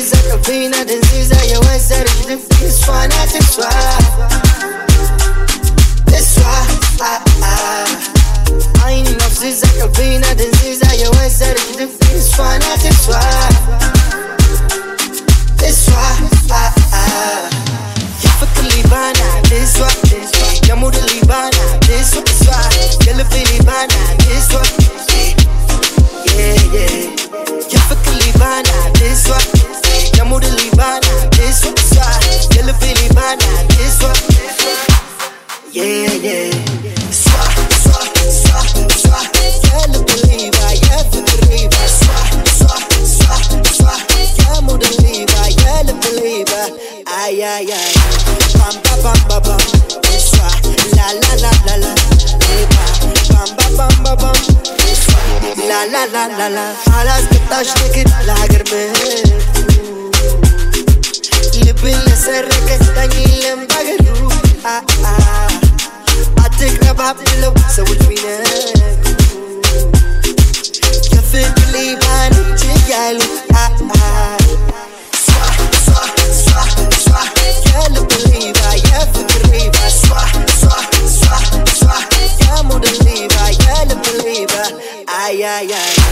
zizaya vina da zizaya wai zari da this one I just try. This why I, I Ain't enough. Zizaya vina da zizaya you zari da this one I just try. This why I, I Ya fuck libana this why Ya muda libana this why This why Ya libana this why አያያይ ባምባ ባምባ ባም ስዋ ላላላላላ ሊባ ባምባ ባምባ ባም ስዋ ላላላላላ አላስቀጣሽ ንግድ ለሀገር ምቱ ልብን ለሰረቀ ዳኝ የለም ባገሩ አትቅረባብ ብለው ሰዎች ቢነግሩ yeah, yeah.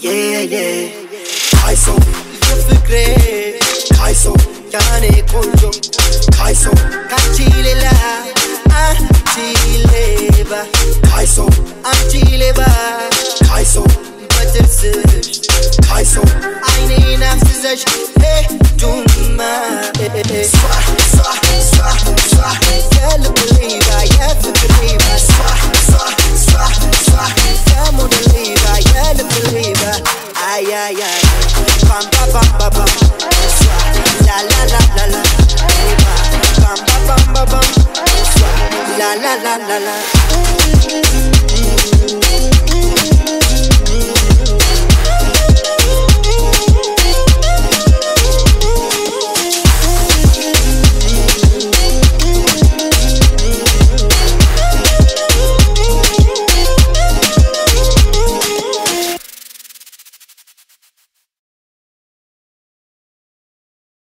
yeah yeah. Kayso Yıl fıkre Kayso Yani koncum Kayso Kaçilele Ah Çile ba Kayso Ah çile ba Kayso Batırsız Kayso Aynı nefsiz aşk. Hey Cuma Hey hey la la la la la.